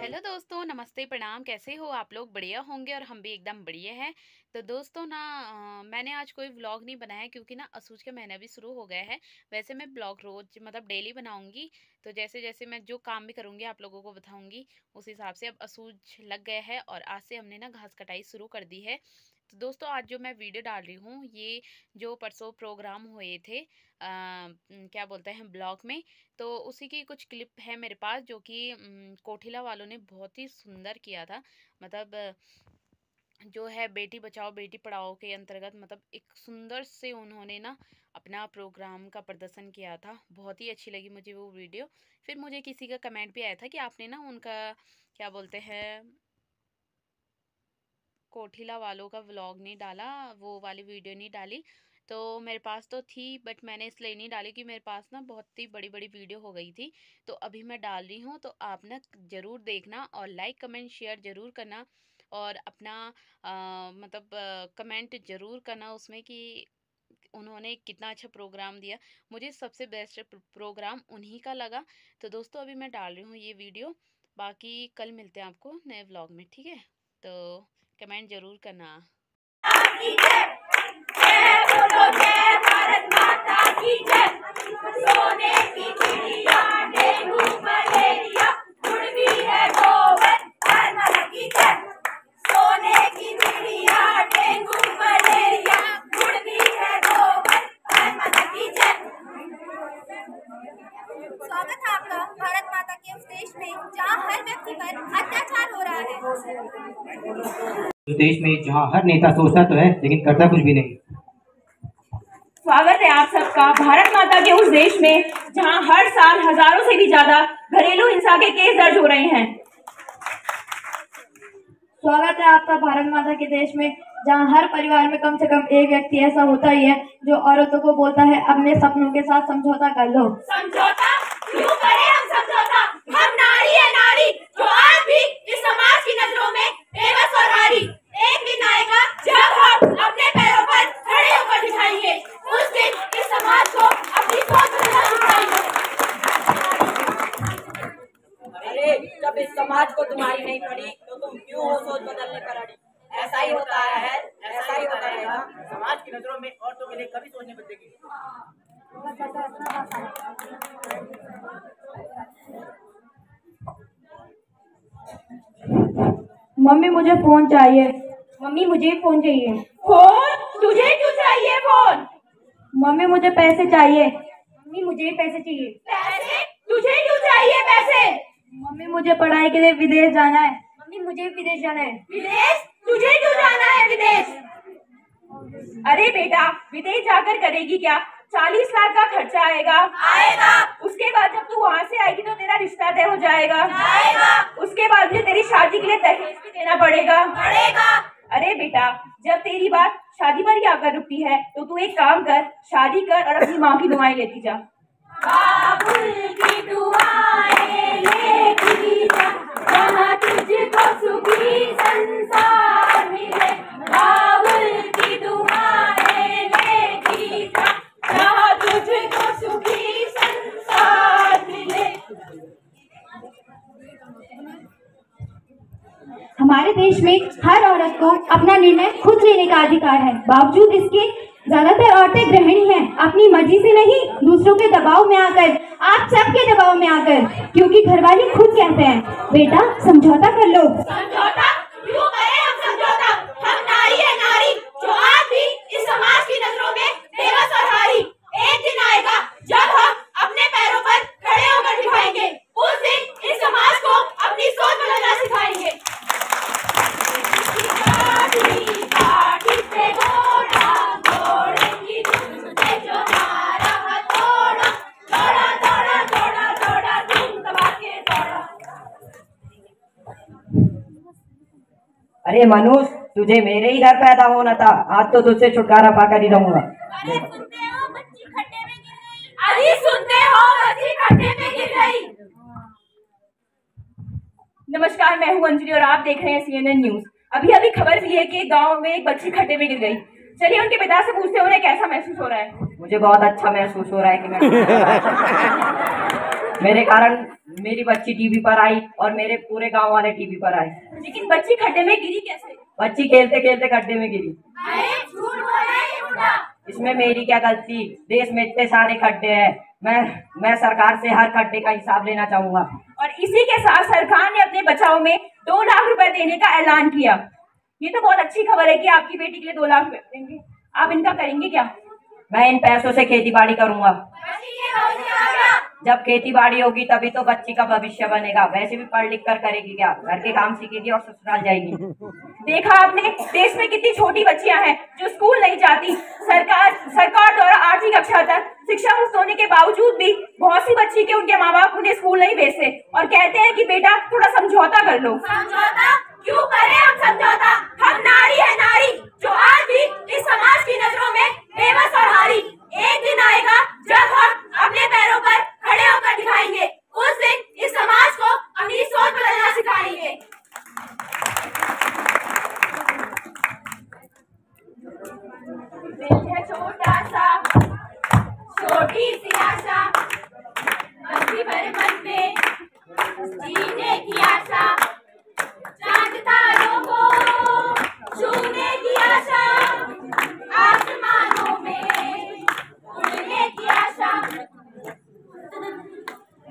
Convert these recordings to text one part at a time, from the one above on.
Hello दोस्तों, नमस्ते, प्रणाम। कैसे हो? आप लोग बढ़िया होंगे और हम भी एकदम बढ़िया हैं। तो दोस्तों ना मैंने आज कोई व्लॉग नहीं बनाया क्योंकि ना असूज का महीना भी शुरू हो गया है। वैसे मैं ब्लॉग रोज मतलब डेली बनाऊँगी। तो जैसे जैसे मैं जो काम भी करूँगी, आप लोगों को बताऊँगी, उस हिसाब से अब असूज लग गया है और आज से हमने ना घास कटाई शुरू कर दी है। तो दोस्तों आज जो मैं वीडियो डाल रही हूँ ये जो परसों प्रोग्राम हुए थे आ, क्या बोलते हैं ब्लॉग में तो उसी की कुछ क्लिप है मेरे पास जो कि कोठिला वालों ने बहुत ही सुंदर किया था। मतलब जो है बेटी बचाओ बेटी पढ़ाओ के अंतर्गत मतलब एक सुंदर से उन्होंने ना अपना प्रोग्राम का प्रदर्शन किया था। बहुत ही अच्छी लगी मुझे वो वीडियो। फिर मुझे किसी का कमेंट भी आया था कि आपने ना उनका क्या बोलते हैं कोठिला वालों का व्लॉग नहीं डाला वो वाली वीडियो नहीं डाली। तो मेरे पास तो थी बट मैंने इसलिए नहीं डाली कि मेरे पास ना बहुत ही बड़ी बड़ी वीडियो हो गई थी। तो अभी मैं डाल रही हूँ तो आप ना ज़रूर देखना और लाइक कमेंट शेयर ज़रूर करना और अपना आ, मतलब कमेंट ज़रूर करना उसमें कि उन्होंने कितना अच्छा प्रोग्राम दिया। मुझे सबसे बेस्ट प्रोग्राम उन्हीं का लगा। तो दोस्तों अभी मैं डाल रही हूँ ये वीडियो बाकी कल मिलते हैं आपको नए व्लॉग में ठीक है? तो कमेंट ज़रूर करना भारत माता की जय सोने की चिड़िया डेंगू मलेरिया भी है गोबर नर्मदा की जय सोने की चिड़िया डेंगू मलेरिया भी है गोबर नर्मदा की जय स्वागत है आपका भारत माता के उस देश में जहाँ हर व्यक्ति पर अत्याचार देश में जहाँ हर नेता सोचता तो है लेकिन करता कुछ भी नहीं। स्वागत है आप सबका भारत माता के उस देश में जहाँ हर साल हज़ारों से भी ज़्यादा घरेलू हिंसा के केस दर्ज हो रहे हैं। स्वागत है आपका भारत माता के देश में जहाँ हर परिवार में कम से कम एक व्यक्ति ऐसा होता ही है जो औरतों को बोलता है अपने सपनों के साथ समझौता कर लो। समझौता क्यों करें हम समझौता हम नारी है नारी जो आज भी इस समाज की नज़रों में बेबस और हारी एक दिन आएगा जब हम अपने पैरों पर खड़े होकर दिखाएँगे उस दिन इस समाज को अपनी सोच बदलना सिखाएँगे अरे जब इस समाज को तुम्हारी नहीं पड़ी तो तुम क्यों हो सोच बदलने पर अड़ी? ऐसा ही होता है ऐसा ही होता रहेगा। समाज की नज़रों में औरतों के लिए कभी सोचने बदलेगी। मम्मी मुझे फ़ोन चाहिए। मम्मी मुझे फ़ोन चाहिए। फ़ोन? तुझे क्यों चाहिए फ़ोन? मम्मी मुझे पैसे चाहिए। मम्मी मुझे पैसे चाहिए। पैसे? तुझे क्यों चाहिए पैसे? मम्मी मुझे पढ़ाई के लिए विदेश जाना है। मम्मी मुझे विदेश जाना है। विदेश? तुझे क्यों जाना है विदेश? अरे बेटा विदेश जाकर करेगी क्या? चालीस लाख का खर्चा आएगा। आएगा। उसके बाद जब तू वहाँ से आएगी तो तेरा रिश्ता तय हो जाएगा। आएगा उसके बाद मुझे तेरी शादी के लिए दहेज भी देना पड़ेगा। पड़ेगा। अरे बेटा जब तेरी बात शादी पर ही आकर रुकती है तो तू एक काम कर शादी कर और अपनी माँ की दुआएँ लेती जा। हमारे देश में हर औरत को अपना निर्णय खुद लेने का अधिकार है। बावजूद इसके ज़्यादातर औरतें गृहिणी हैं, अपनी मर्ज़ी से नहीं, दूसरों के दबाव में आकर, आप सबके दबाव में आकर, क्योंकि घरवाले खुद कहते हैं, बेटा, समझौता कर लो। समझौता अरे मनुष तुझे मेरे ही घर पैदा होना था। आज तो तुझसे छुटकारा पाकर ही रहूँगा। अरे सुनते हो बच्ची खड्डे में गिर गई। अरे सुनते हो बच्ची खड्डे में गिर गई। नमस्कार मैं हूँ अंजलि और आप देख रहे हैं सीएनएन न्यूज़ अभी अभी खबर भी है कि गाँव में एक बच्ची खड्डे में गिर गई। चलिए उनके पिता से पूछते हैं उन्हें कैसा महसूस हो रहा है? मुझे बहुत अच्छा महसूस हो रहा है कि मैं मेरे कारण मेरी बच्ची टीवी पर आई और मेरे पूरे गाँव वाले टीवी पर आए। लेकिन बच्ची खड्डे में गिरी कैसे? बच्ची खेलते खेलते गड्ढे में गिरी। इसमें मेरी क्या गलती? देश में इतने सारे खड्डे हैं। मैं मैं सरकार से हर खड्डे का हिसाब लेना चाहूँगा। और इसी के साथ सरकार ने अपने बचाव में दो लाख रुपए देने का ऐलान किया। ये तो बहुत अच्छी खबर है कि आपकी बेटी के लिए दो लाख रुपए देंगे। आप इनका करेंगे क्या? मैं इन पैसों से खेती बाड़ी करूँगा जब खेती बाड़ी होगी तभी तो बच्ची का भविष्य बनेगा। वैसे भी पढ़ लिख कर करेगी क्या? घर के काम सीखेगी और ससुराल जाएगी। देखा आपने? देश में कितनी छोटी बच्चियाँ हैं जो स्कूल नहीं जाती। सरकार सरकार द्वारा आठवीं कक्षा तक शिक्षा मुक्त होने के बावजूद भी बहुत सी बच्ची के उनके माँ बाप उन्हें स्कूल नहीं भेजते और कहते हैं कि बेटा थोड़ा समझौता कर लो। समझौता? क्यों करें हम समझौता? हम नारी है नारी। जो आज भी इस समाज की नज़रों में बेबस और हारी एक दिन आएगा जब हम अपने पैरों पर खड़े होकर दिखाएँगे उस दिन इस समाज को अपनी सोच बदलना सिखाएँगे दिल है छोटा सा छोटी सी आशा बच्ची भर मन में जीने की आशा चाँद तारों को छूने की आशा आसमानों में उड़ने की आशा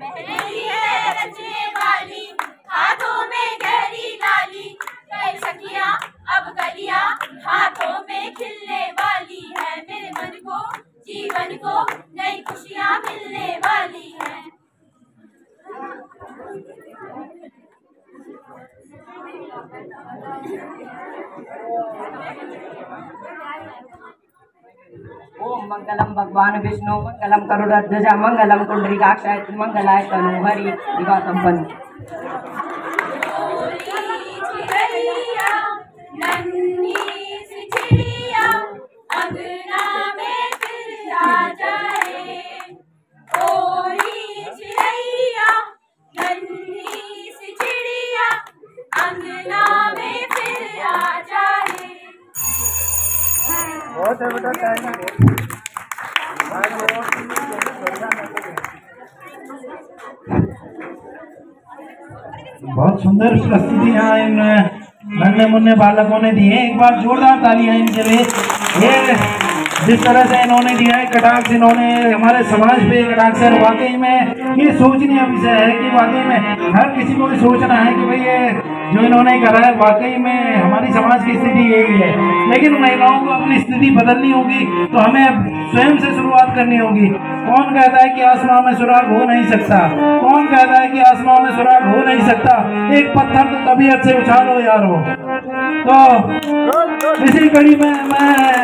मेहंदी है रचने वाली हाथों में गहरी लाली कई सखियाँ अब गलियाँ हाथों में खिलने वाली है मेरे मन को जीवन को नई खुशियाँ मिलने वाली है। ओम मंगलम भगवान विष्णु, मंगलम करुणध्वजा, मंगलम कुंडलीकाक्षाय मंगलाय तनोहरि दिवा संपन्न चिड़ैया नन्ही सी चिड़िया अंगना में फिर आ जाए ओरी चिड़ैया नन्ही सी चिड़िया अंगना में फिर आ जाए बहुत सुंदर प्रस्तुति यहाँ इन नन्हे मुन्ने बालकों ने दी है। एक बार जोरदार तालियाँ इनके लिए। जिस तरह से इन्होंने दिया है, कटाक्ष इन्होंने हमारे समाज पे, कटाक्ष है वाकई में ये सोचनीय विषय है कि वाकई में हर किसी को सोचना है कि भाई ये जो इन्होंने करा है, वाकई में हमारी समाज की स्थिति यही है। लेकिन महिलाओं को अपनी स्थिति बदलनी होगी तो हमें स्वयं से शुरुआत करनी होगी। कौन कहता है कि आसमान में सुराग हो नहीं सकता? कौन कहता है कि आसमान में सुराग हो नहीं सकता? एक पत्थर तो तबीयत से उछालो यार हो तो इसी कड़ी में मैं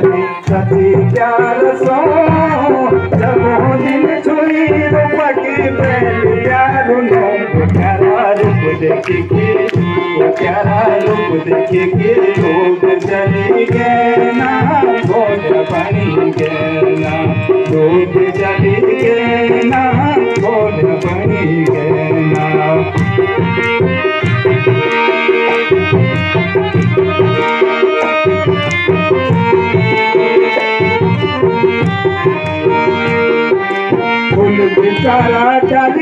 सची प्यार सो जब दिन छुई रूपकी प्रेम प्यार नो प्यारा रूप के लोग चली गए ना बोल बनी गए फूल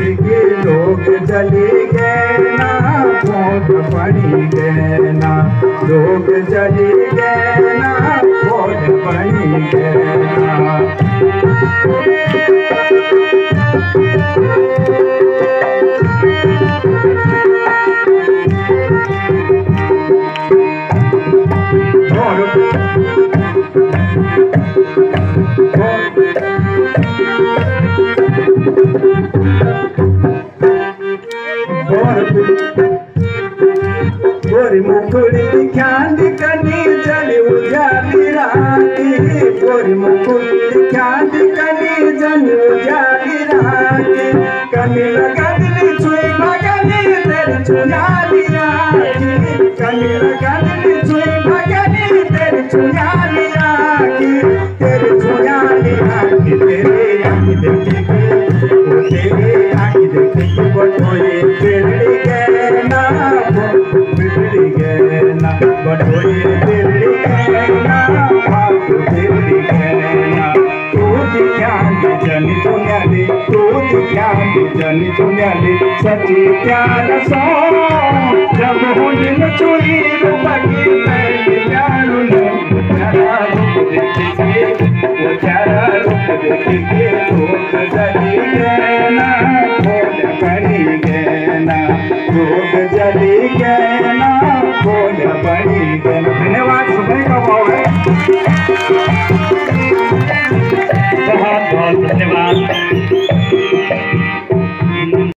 देखेगी लोग जली गए ना बहुत पड़ी गए ना। लोग जली गए ना बहुत पड़ी गए ना। गोरी मुकुड़ी दिखांदी कनी जली उजाली राती कनी लगा दिली छुई भगनी तेरी चुनाली राती कनी लगा दिली छुई भगनी तेरी चुनाली राती तेरी चुनाली राती तेरी आँख देखेगी वो तेरी आँख तेरी गहना वो बिगड़ी गहना बटोए तेरी जनी दुनियाली सच्ची प्यार सो। जब हुई न चुरी रूपकी मैं